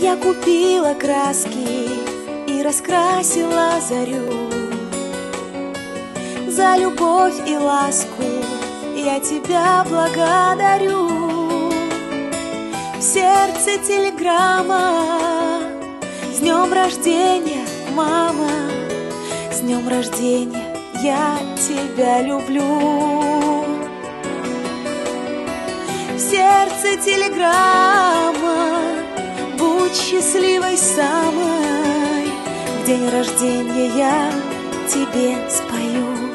Я купила краски и раскрасила зарю. За любовь и ласку я тебя благодарю. В сердце телеграмма С днем рождения, мама. С днем рождения я тебя люблю. В сердце телеграмма день рождения я тебе спою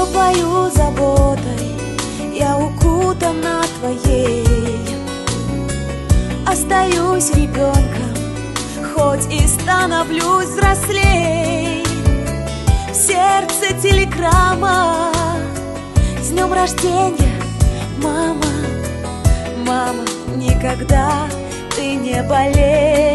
Теплою заботой я укутана твоей. Остаюсь ребенком, хоть и становлюсь взрослей. В сердце телеграмма С днем рождения, мама. Мама, никогда ты не болей